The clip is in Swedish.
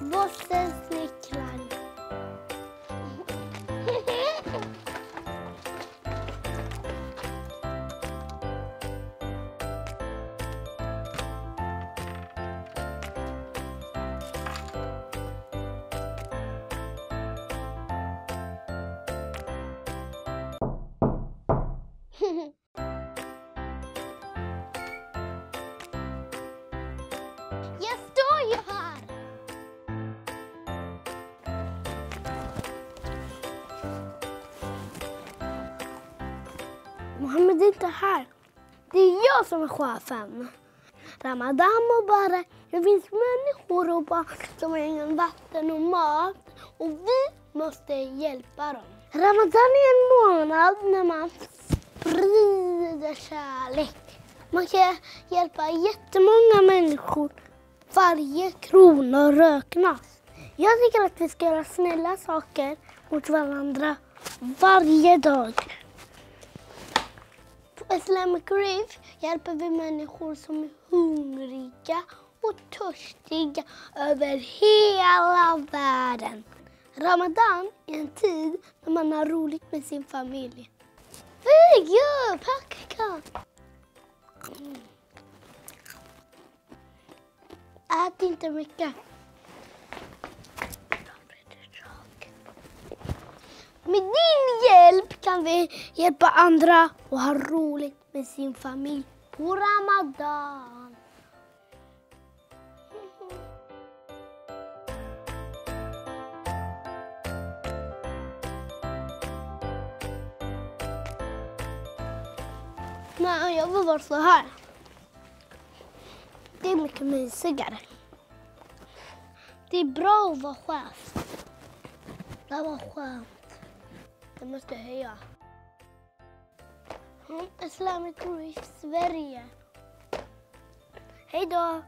Vocês Jag står ju här! Mohammed är inte här. Det är jag som är chefen. Ramadan Mubarak. Det finns människor och barn som har ingen vatten och mat och vi måste hjälpa dem. Ramadan är en månad när man sprider kärlek. Man kan hjälpa jättemånga människor. Varje krona räknas. Jag tycker att vi ska göra snälla saker mot varandra varje dag. På Islamic Reef hjälper vi människor som är hungriga och törstiga över hela världen. Ramadan är en tid när man har roligt med sin familj. Vi gör Packa! Ät inte mycket. Med din hjälp kan vi hjälpa andra och ha roligt med sin familj på Ramadan. Men jag vill vara så här. Det är mycket mysigare. Det är bra att vara chef. Det var skönt. Jag måste höja. Islamic Reef Sverige. Hej då!